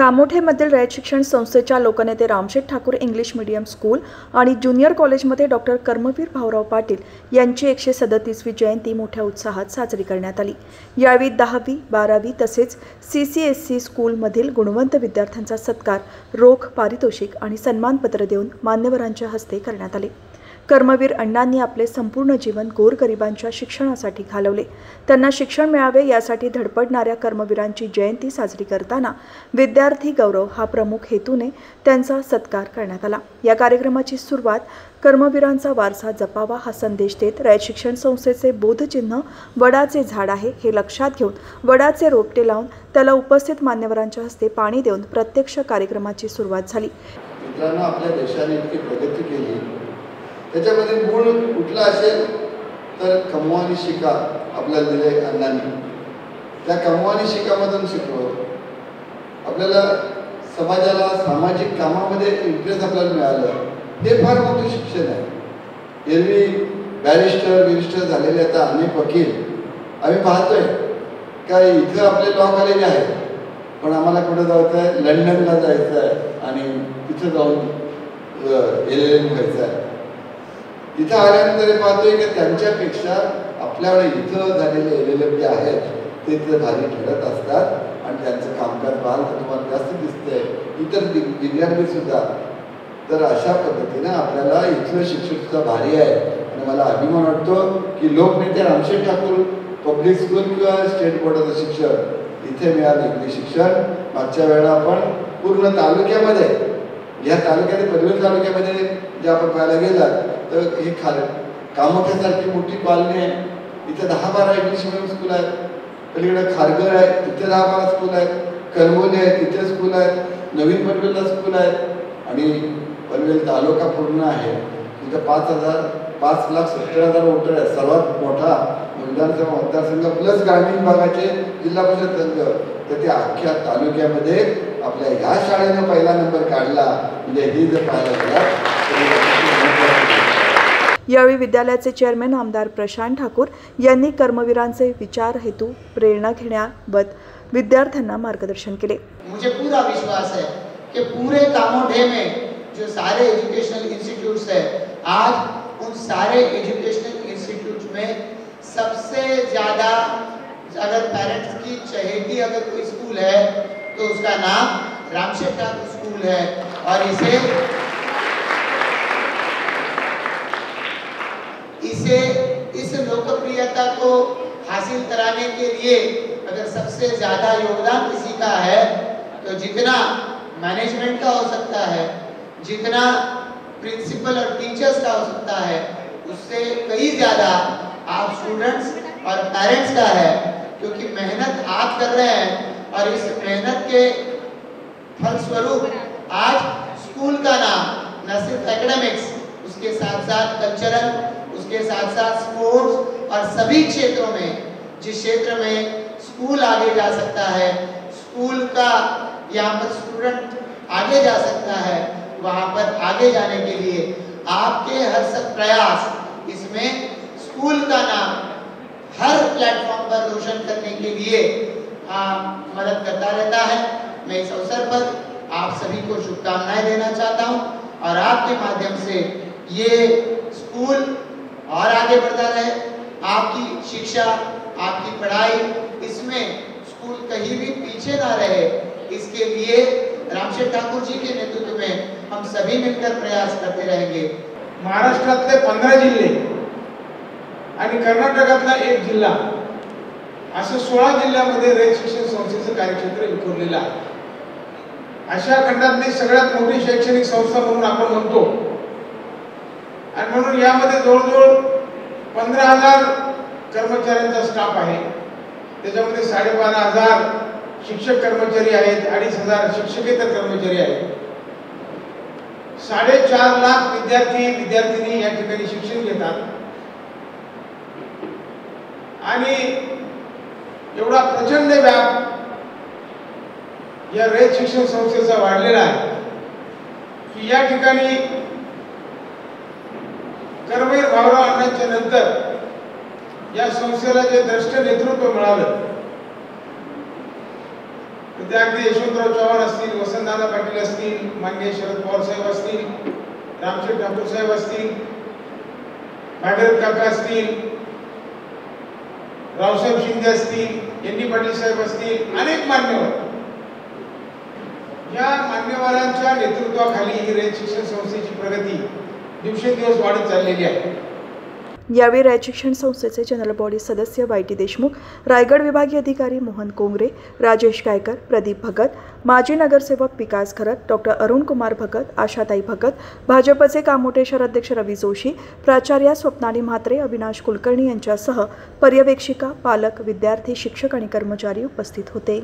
कामोठेमधील रयत शिक्षण संस्थेच्या लोकनेते Ramsheth Thakur English medium school आणि ज्युनियर कॉलेजमध्ये डॉक्टर कर्मवीर भाऊराव पाटील यांची एकशे सदतीसवी जयंती मोठ्या उत्साहात साजरी करण्यात आली. यावेळी दहावी बारावी तसेच सी सी एस सी स्कूलमधील गुणवंत विद्यार्थ्यांचा सत्कार रोख पारितोषिक आणि सन्मानपत्र देऊन मान्यवरांच्या हस्ते करण्यात आले. कर्मवीर अण्णांनी आपले संपूर्ण जीवन गोरगरिबांच्या शिक्षणासाठी घालवले. त्यांना शिक्षण मिळावे यासाठी धडपडणाऱ्या कर्मवीरांची जयंती साजरी करताना विद्यार्थी गौरव हा प्रमुख हेतूने त्यांचा सत्कार करण्यात आला. या कार्यक्रमाची सुरुवात कर्मवीरांचा वारसा जपावा हा संदेश देत रयत शिक्षण संस्थेचे बोधचिन्ह वडाचे झाड आहे हे लक्षात घेऊन वडाचे रोपटे लावून त्याला उपस्थित मान्यवरांच्या हस्ते पाणी देऊन प्रत्यक्ष कार्यक्रमाची सुरुवात झाली. मित्रांनो आपल्या देशाने इतकी प्रगती केली. त्याच्यामध्ये मूळ कुठला असेल तर कमवानी शिका आपल्याला दिले अण्णांनी. त्या कमवानी शिकामधून शिकलो आपल्याला समाजाला सामाजिक कामामध्ये इंटरेस्ट आपल्याला मिळालं हे फार मोठं शिक्षण आहे. एरवी बॅरिस्टर बिरिस्टर झालेले आता अनेक वकील. आम्ही पाहतोय का इथं आपले लॉ कॉलेज आहेत पण आम्हाला कुठं जायचं आहे लंडनला जायचं आहे आणि तिथं जाऊन एल एल एम व्हायचं आहे इथं आल्यानंतर पाहतोय की त्यांच्यापेक्षा आपल्याकडे इथं झालेले एल एल एम जे आहेत ते तिथं भारी ठरत असतात आणि त्यांचं कामकाज पाहाल तर तुम्हाला जास्त दिसतंय. इतर वि- विद्यार्थी सुद्धा. तर अशा पद्धतीनं आपल्याला इथलं शिक्षण सुद्धा भारी आहे. आणि मला अभिमान वाटतो की लोकनेते रामशेठ ठाकूर पब्लिक स्कूल किंवा स्टेट बोर्डाचं शिक्षण इथे मिळालं इंग्लिश शिक्षण. मागच्या वेळेला आपण पूर्ण तालुक्यामध्ये या तालुक्यात पनवेल तालुक्यामध्ये जे आपण पाहायला गेलात तर हे खाल कामोठ्यासारखी मोठी कॉलनी आहे. इथे दहा बारा इंग्लिश मिडियम स्कूल आहेत. पलीकडे खारघर आहे तिथे दहा बारा स्कूल आहेत. कलमोली आहे तिथे स्कूल आहेत. नवीन पनवेलला स्कूल आहेत. आणि पनवेल तालुका पूर्ण आहे. तिथं पाच हजार पाच लाख सत्तर हजार वोटर आहे सर्वात मोठा विधानसभा मतदारसंघ प्लस ग्रामीण भागाचे जिल्हा परिषद संघ. तर ते अख्ख्या तालुक्यामध्ये आपल्या ह्या शाळेनं पहिला नंबर काढला म्हणजे ही जर पाहायला यावेळी विद्यालयाचे चेअरमॅन आमदार प्रशांत ठाकूर यांनी कर्मवीरांचे विचार हेतू प्रेरणा घेण्याबाबत विद्यार्थ्यांना मार्गदर्शन केले. मुझे पूरा विश्वास है कि पूरे कामोठे में जो सारे एजुकेशनल इंस्टीट्यूट्स है आज उन सारे एजुकेशनल इंस्टीट्यूट्स में सबसे ज़्यादा अगर पेरेंट्स की चहेती अगर कोई स्कूल है तो उसका नाम रामशेठ ठाकुर स्कूल है और इसे इसे इस लोकप्रियता को हासिल कराने के लिए अगर सबसे ज़्यादा योगदान किसी का है तो जितना मैनेजमेंट का हो सकता है, जितना प्रिंसिपल और टीचर्स का हो सकता है, उससे कई ज़्यादा आप स्टूडेंट्स और पेरेंट्स का है, क्योंकि मेहनत आप कर रहे हैं और इस के फलस्वरूप आज स्कूल का नाम, न सिर्फ़ एकेडमिक्स उसके साथ साथ कल्चरल उसके साथ साथ स्पोर्ट्स और सभी क्षेत्रों में, जिस क्षेत्र में स्कूल आगे जा सकता है, स्कूल का यहाँ पर स्टूडेंट आगे जा सकता है, वहाँ पर आगे जाने के लिए आपके हर सब प्रयास, इसमें स्कूल का नाम हर प्लेटफॉर्म पर रोशन करने के लिए आ, मदद करता रहता है। मैं इस अवसर पर आप सभी को शुभकामनाएँ देना चाहता हूँ और आपके माध्यम से ये स्कूल और आगे बढ़ता रहे। आपकी शिक्षा आपकी पढ़ाई इसमें स्कूल कहीं भी पीछे ना रहे। इसके लिए रामशेठ ठाकुर जी के नेतृत्व में हम सभी मिलकर प्रयास करते रहेंगे। महाराष्ट्रातले पंधरा जिल्हे आणि कर्नाटकातला एक जिल्हा असं सोळा जिल्ह्यामध्ये रयत शिक्षण संस्थेचं कार्यक्षेत्र विखुरलेलं आहे. अशा खंडातली सगळ्यात मोठी शैक्षणिक संस्था म्हणून आपण म्हणतो. आणि म्हणून यामध्ये जवळजवळ पंधरा हजार कर्मचाऱ्यांचा स्टाफ आहे. त्याच्यामध्ये साडेबारा हजार शिक्षक कर्मचारी आहेत अडीच हजार शिक्षकेतर कर्मचारी आहेत. साडेचार लाख विद्यार्थी विद्यार्थिनी या ठिकाणी शिक्षण घेतात. आणि एवढा प्रचंड व्याप या रयत शिक्षण संस्थेचा वाढलेला आहे. की या ठिकाणी कर्मवीर भावराव अण्णांच्या नंतर या संस्थेला जे द्रष्ट नेतृत्व मिळालं तर ते अगदी यशवंतराव चव्हाण असतील वसंतदादा पाटील असतील मान्य शरद पवार साहेब असतील रामशेठ ठाकूर साहेब असतील भागीरथ काका असतील रावसाहेब शिंदे असतील यांनी पाटील साहेब असतील अनेक मान्यवर. या मान्यवरांच्या नेतृत्वाखाली ही रेल शिक्षण संस्थेची प्रगती दिवसेंदिवस वाढत चाललेली आहे. यावेळी राज्य शिक्षण संस्थेचे जनरल बॉडी सदस्य वाय टी देशमुख रायगड विभागीय अधिकारी मोहन कोंगरे राजेश गायकर प्रदीप भगत माजी नगरसेवक विकास खरत डॉक्टर अरुण कुमार भगत आशाताई भगत भाजपचे कामोठे शहराध्यक्ष रवी जोशी प्राचार्या स्वप्नाली म्हात्रे अविनाश कुलकर्णी यांच्यासह पर्यवेक्षिका पालक विद्यार्थी शिक्षक आणि कर्मचारी उपस्थित होते.